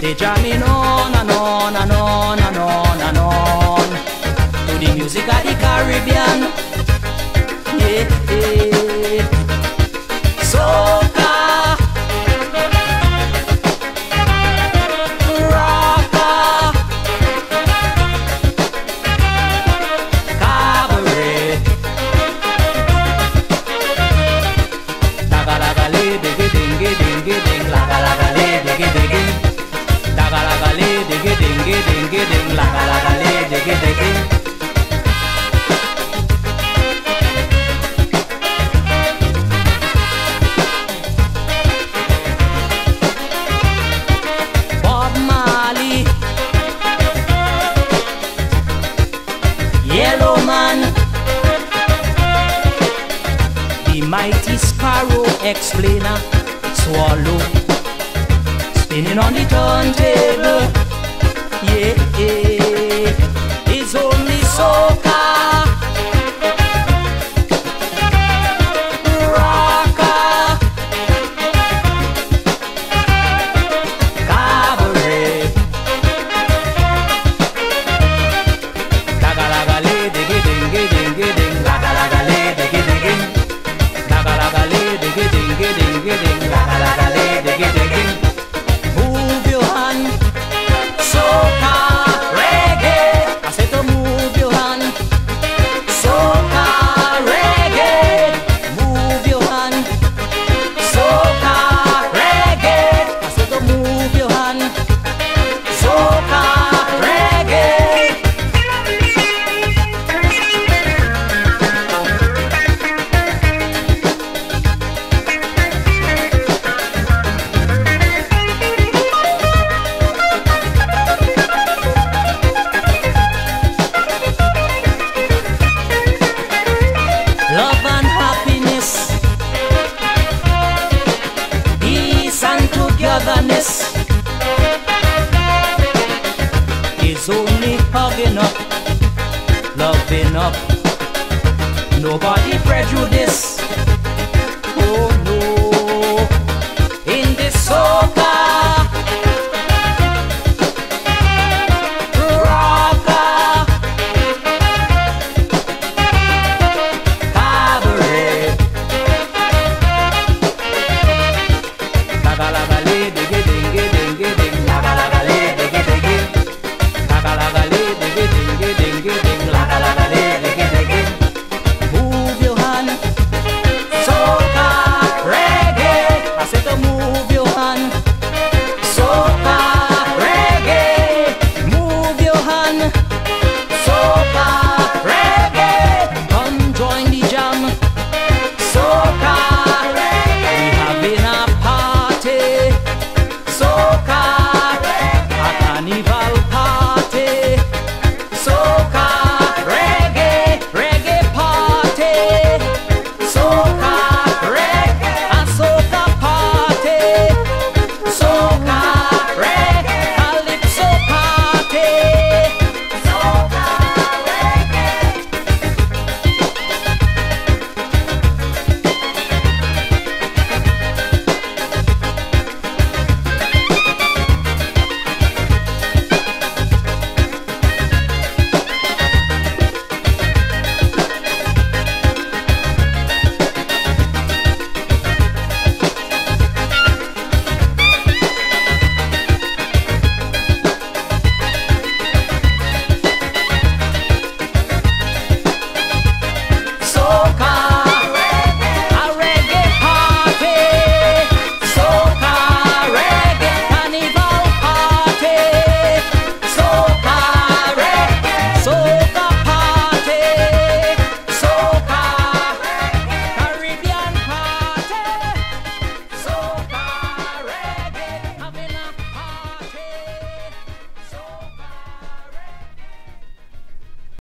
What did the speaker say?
They jamming on and on and on and on and on to the music of the Caribbean. mighty sparrow explainer, swallow, spinning on the turntable. Yeah. diggy diggy diggy diggy loving up, loving up. Nobody bred you this.